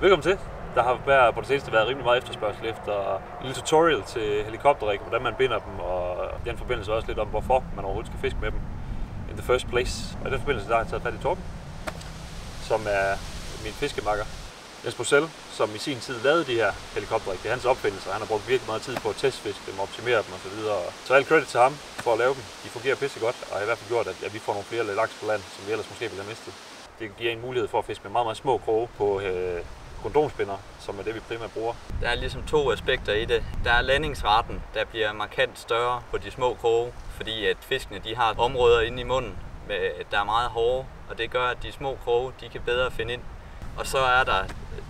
Velkommen til. Der har været, på det seneste været rimelig meget efterspørgsel efter en lille tutorial til helikopterik, hvordan man binder dem, og i den forbindelse også lidt om, hvorfor man overhovedet skal fiske med dem in the first place. Og i den forbindelse der har jeg taget fat i Torben, som er min fiskemakker. Jens Bruxell, som i sin tid lavede de her helikopterik. Det er hans opfindelse, han har brugt virkelig meget tid på at testfiske dem, optimere dem osv. Så alt credit til ham for at lave dem. De fungerer pisse godt, og har i hvert fald gjort, at vi får nogle flere laks på land, som vi ellers måske ville have mistet. Det giver en mulighed for at fiske med meget, meget små kroge på øh, kondomspinner, som er det, vi primært bruger. Der er ligesom to aspekter i det. Der er landingsraten, der bliver markant større på de små kroge, fordi at fiskene de har områder inde i munden, der er meget hårde, og det gør, at de små kroge de kan bedre finde ind. Og så er der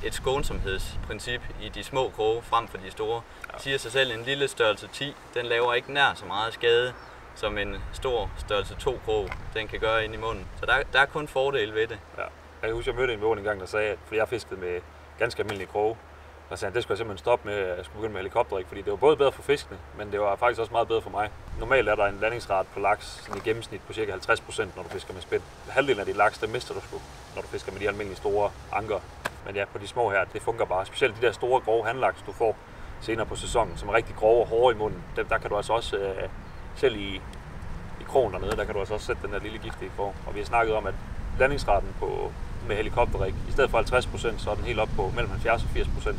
et skånsomhedsprincip i de små kroge frem for de store. Det siger sig selv, en lille størrelse 10, den laver ikke nær så meget skade, som en stor størrelse 2 krog, den kan gøre ind i munden. Så der, der er kun fordele ved det. Ja. Jeg husker, jeg mødte en vågen en gang, der sagde, at fordi jeg fiskede med ganske almindelige kroge, og sagde, at det skulle jeg simpelthen stoppe med, at jeg skulle begynde med helikopterik, fordi det var både bedre for fiskene, men det var faktisk også meget bedre for mig. Normalt er der en landingsrat på laks sådan i gennemsnit på cirka 50 procent, når du fisker med spænd. Halvdelen af dit laks, det mister du sgu, når du fisker med de almindelige store anker. Men ja, på de små her, det fungerer bare. Specielt de der store, grove handlaks, du får senere på sæsonen, som er rigtig grove og hårde i munden. Der, der kan du altså også, øh, selv i, i krogen dernede, der kan du altså også sætte den der lille gift i for. Og vi har snakket om, at landingsraten på, med helikopterik, i stedet for 50 procent, så er den helt op på mellem 70 og 80 procent.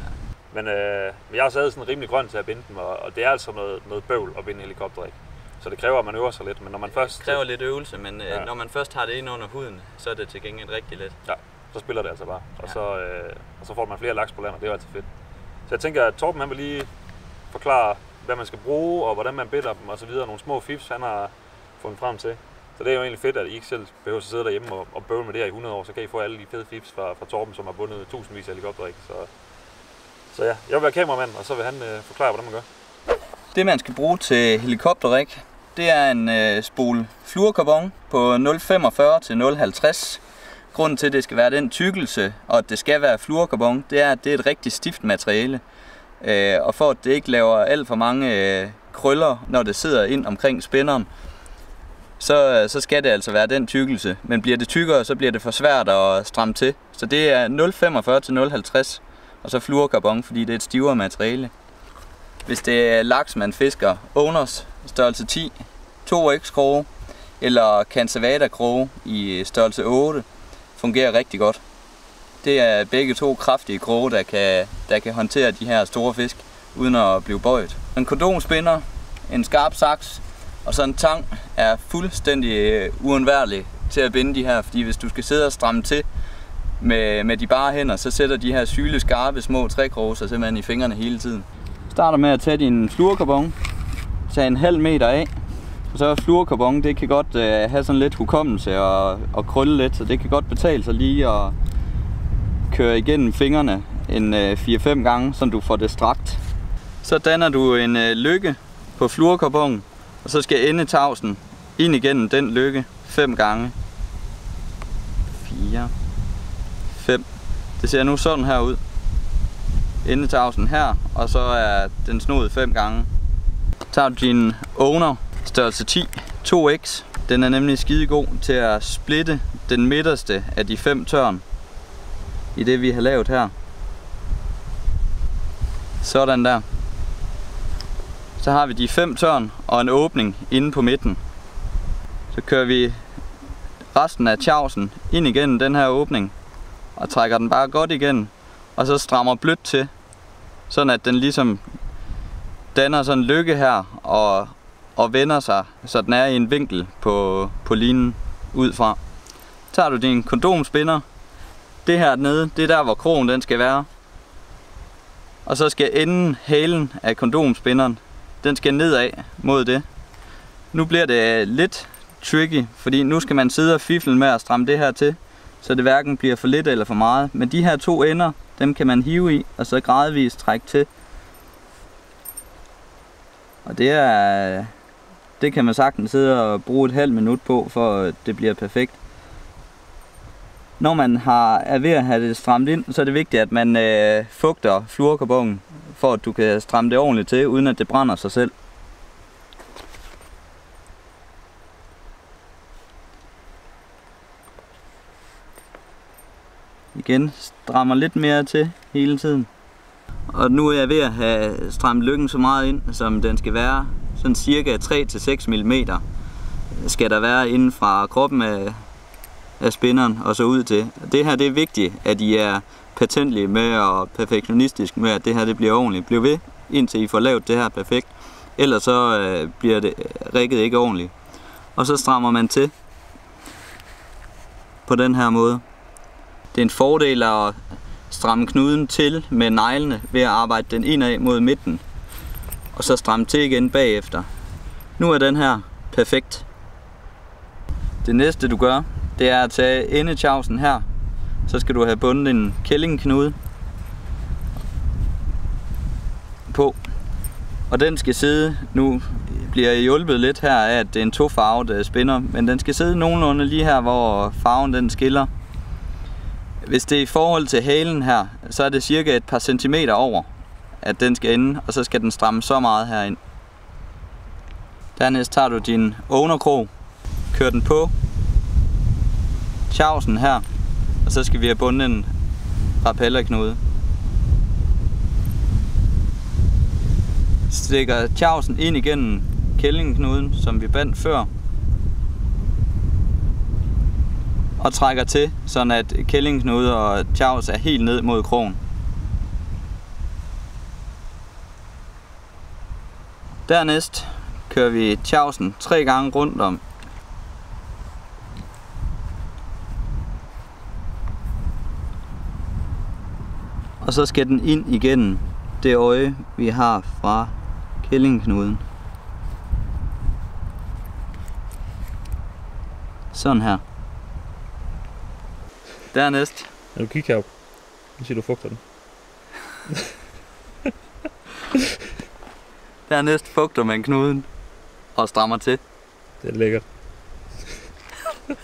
Men øh, jeg har stadig sådan rimelig grøn til at binde dem, og, og det er altså noget, noget bøvl at binde helikopterik. Så det kræver, at man øver sig lidt, men når man først... Det kræver lidt øvelse, men øh, ja. når man først har det ind under huden, så er det til gengæld rigtig let. Ja, så spiller det altså bare. Og, ja. så, øh, og så får man flere laks på land, og det er altid fedt. Så jeg tænker, at Torben han vil lige forklare, hvad man skal bruge, og hvordan man binder dem osv. Nogle små fifs, han har fundet frem til. Så det er jo egentlig fedt, at I ikke selv behøver at sidde derhjemme og, og bøvle med det her i 100 år. Så kan I få alle de fede fips fra, fra Torben, som har bundet tusindvis af helikopterik. Så, så ja, jeg vil være kameramand, og så vil han øh, forklare, hvordan man gør. Det man skal bruge til helikopterik, det er en øh, spole fluorkarbon på 0,45 til 0,50. Grunden til, at det skal være den tykkelse, og at det skal være fluorkarbon, det er, at det er et rigtig stift materiale. Øh, og for at det ikke laver alt for mange øh, krøller, når det sidder ind omkring spænderen, så, så skal det altså være den tykkelse. Men bliver det tykkere, så bliver det for svært at stramme til. Så det er 0,45 til 0,50 og så fluorkarbon, fordi det er et stivere materiale. Hvis det er laks, man fisker, owners størrelse 10, 2x kroge eller cancervata kroge i størrelse 8, fungerer rigtig godt. Det er begge to kraftige kroge, der kan, der kan håndtere de her store fisk, uden at blive bøjet. En kondomspinder, en skarp saks og så en tang er fuldstændig øh, uundværlig til at binde de her, fordi hvis du skal sidde og stramme til med, med de bare hænder, så sætter de her syle skarpe små trækroge sig simpelthen i fingrene hele tiden. Starter med at tage din fluorkarbon, tage en halv meter af, og så fluorkarbon, det kan godt uh, have sådan lidt hukommelse og, og krølle lidt, så det kan godt betale sig lige at køre igennem fingrene en uh, øh, 4-5 gange, så du får det strakt. Så danner du en uh, lykke på fluorkarbon, og så skal endetavsen ind igennem den lykke 5 gange. 4, 5. Det ser nu sådan her ud. Endetavsen her, og så er den snoet 5 gange. Tager du din owner, størrelse 10, 2x. Den er nemlig skide god til at splitte den midterste af de fem tørn i det vi har lavet her. Sådan der. Så har vi de fem tørn og en åbning inde på midten. Så kører vi resten af tjavsen ind igennem den her åbning og trækker den bare godt igen og så strammer blødt til, sådan at den ligesom danner sådan en lykke her og, og vender sig, så den er i en vinkel på, på linen ud fra. Tager du din kondomspinder, det her nede, det er der hvor krogen den skal være. Og så skal enden, halen af kondomspinderen, den skal nedad mod det. Nu bliver det øh, lidt tricky, fordi nu skal man sidde og fifle med at stramme det her til, så det hverken bliver for lidt eller for meget. Men de her to ender, dem kan man hive i, og så gradvist trække til. Og det er, det kan man sagtens sidde og bruge et halvt minut på, for at det bliver perfekt. Når man har, er ved at have det stramt ind, så er det vigtigt, at man øh, fugter fluorkarbonen for at du kan stramme det ordentligt til, uden at det brænder sig selv. Igen strammer lidt mere til hele tiden. Og nu er jeg ved at have strammet lykken så meget ind, som den skal være. Sådan cirka 3-6 mm skal der være inden fra kroppen af, af spinderen og så ud til. Det her det er vigtigt, at I er patentlige med og perfektionistisk med, at det her det bliver ordentligt. Bliv ved, indtil I får lavet det her perfekt. Ellers så øh, bliver det øh, rigget ikke ordentligt. Og så strammer man til på den her måde. Det er en fordel at stramme knuden til med neglene ved at arbejde den indad mod midten. Og så stramme til igen bagefter. Nu er den her perfekt. Det næste du gør, det er at tage endetjavsen her. Så skal du have bundet en kællingknude på. Og den skal sidde, nu bliver jeg hjulpet lidt her af, at det er en tofarvet øh, spinder, men den skal sidde nogenlunde lige her, hvor farven den skiller. Hvis det er i forhold til halen her, så er det cirka et par centimeter over, at den skal ende, og så skal den stramme så meget herind. Dernæst tager du din ownerkrog, kører den på tjavsen her, og så skal vi have bundet en rappellerknude. Stikker tjavsen ind igennem kællingknuden, som vi bandt før, og trækker til, sådan at kællingknude og tjavs er helt ned mod krogen. Dernæst kører vi tjavsen tre gange rundt om Og så skal den ind igennem det øje, vi har fra kællingknuden. Sådan her. Dernæst. Er du kigge herop? Nu siger du fugter den. Dernæst fugter man knuden og strammer til. Det er lækkert.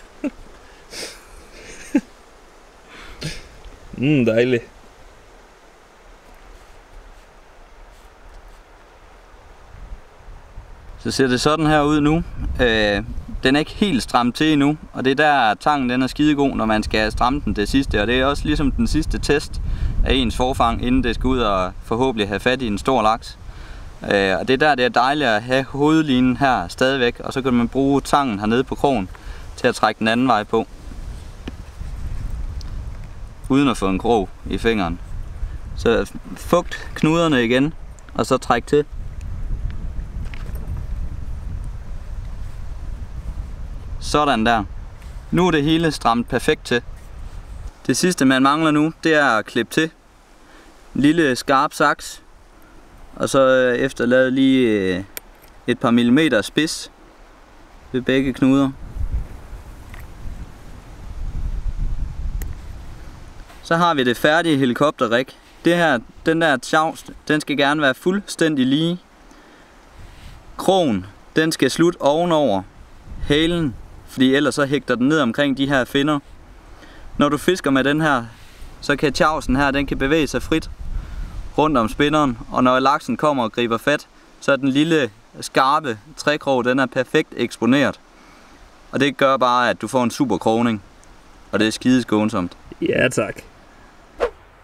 mm, dejligt. Så ser det sådan her ud nu. Øh, den er ikke helt stram til endnu, og det er der, tangen den er skidegod, når man skal stramme den det sidste. Og det er også ligesom den sidste test af ens forfang, inden det skal ud og forhåbentlig have fat i en stor laks. Øh, og det er der, det er dejligt at have hovedlinen her stadigvæk, og så kan man bruge tangen hernede på krogen til at trække den anden vej på. Uden at få en krog i fingeren. Så fugt knuderne igen, og så træk til. Sådan der. Nu er det hele stramt perfekt til. Det sidste man mangler nu, det er at klippe til. En lille skarp saks. Og så øh, efterlade lige øh, et par millimeter spids ved begge knuder. Så har vi det færdige helikopterrik. Det her, den der tjavst, den skal gerne være fuldstændig lige. Krogen, den skal slutte ovenover. Halen, fordi ellers så hægter den ned omkring de her finder. Når du fisker med den her, så kan tjavsen her, den kan bevæge sig frit rundt om spinderen, og når laksen kommer og griber fat, så er den lille skarpe trækrog, den er perfekt eksponeret. Og det gør bare, at du får en super krogning, og det er skide skånsomt. Ja, tak.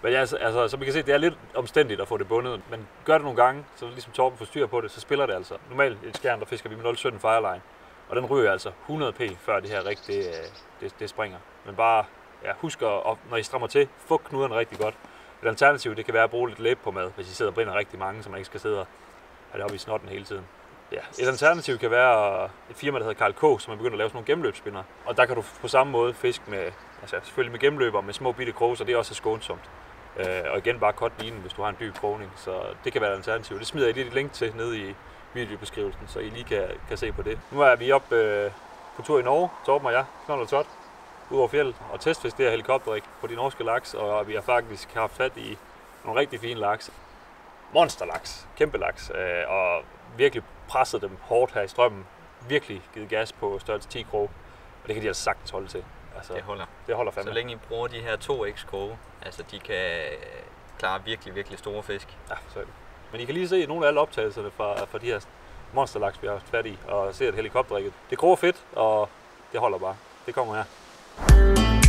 Men altså, altså, som I kan se, det er lidt omstændigt at få det bundet, men gør det nogle gange, så ligesom Torben får styr på det, så spiller det altså. Normalt i et skjern, der fisker vi med 0,17 fireline. Og den ryger altså 100 p, før det her rig, det, øh, det, det springer. Men bare ja, husk, at, når I strammer til, få knuderne rigtig godt. Et alternativ, det kan være at bruge lidt læb på mad, hvis I sidder og brænder rigtig mange, så man ikke skal sidde og have det oppe i snotten hele tiden. Ja. Et alternativ kan være øh, et firma, der hedder Karl K., som er begyndt at lave sådan nogle gennemløbsspindere. Og der kan du på samme måde fiske med, altså selvfølgelig med gennemløber, med små bitte kroge, så det er også skånsomt. Øh, og igen bare kort linen, hvis du har en dyb krogning. Så det kan være et alternativ. Det smider jeg lige et link til nede i videobeskrivelsen, så I lige kan, kan se på det. Nu er vi op øh, på tur i Norge, Torben og jeg, Knold og Tot, ud over fjellet og her helikopterik på de norske laks, og vi har faktisk haft fat i nogle rigtig fine laks. Monsterlaks, kæmpe laks, øh, og virkelig presset dem hårdt her i strømmen. Virkelig givet gas på størrelse 10 krog, og det kan de altså sagtens holde til. Altså, det holder. Det holder fandme. Så længe I bruger de her 2x kroge, altså de kan klare virkelig, virkelig store fisk. Ja, så men I kan lige se nogle af alle optagelserne fra, fra de her monsterlaks, vi har haft fat i, og se et helikopterrigget. Det grå fedt, og det holder bare. Det kommer her.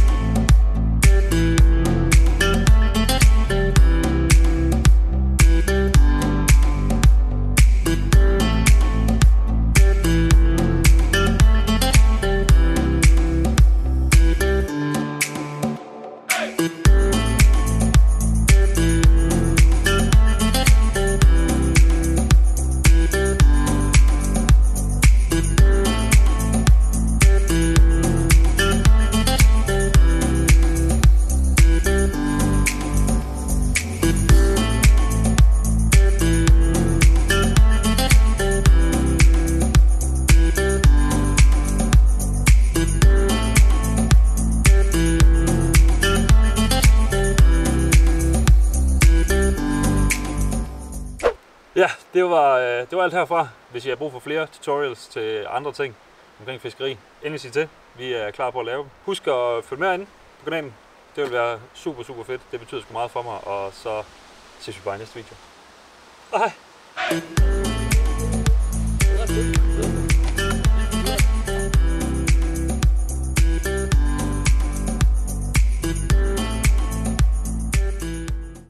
Det var, øh, det var alt herfra. Hvis I har brug for flere tutorials til andre ting omkring fiskeri, endelig sig til. Vi er klar på at lave dem. Husk at følge med ind på kanalen. Det vil være super, super fedt. Det betyder sgu meget for mig. Og så ses vi bare i næste video. Hej!